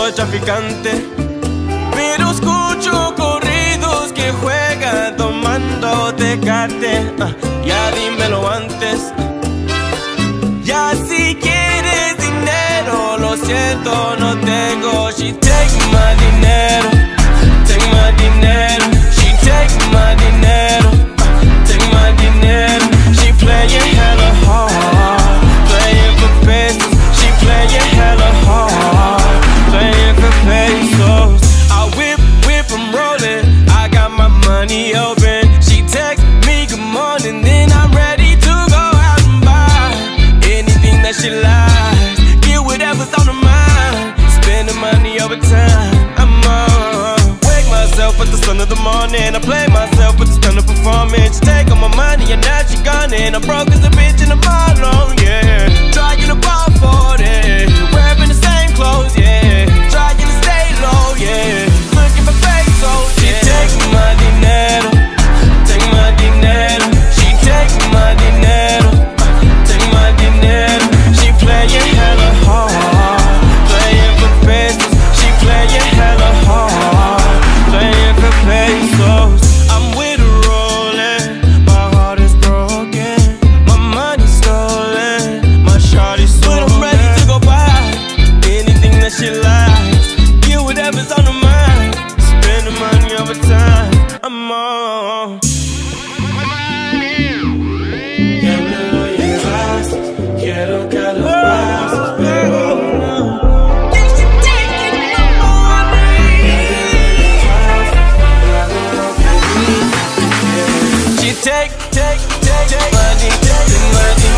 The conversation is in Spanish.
soy traficante. Pero escucho corridos que juegan tomando tecate. Ah, ya dímelo antes. Ya si quieres dinero, lo siento, no tengo. She take my dinero. unless you lie. Get whatever's on the mind. Spend the money over time. I'm on. Wake myself with the sun of the morning. I play myself. take, take, take, take money, take money.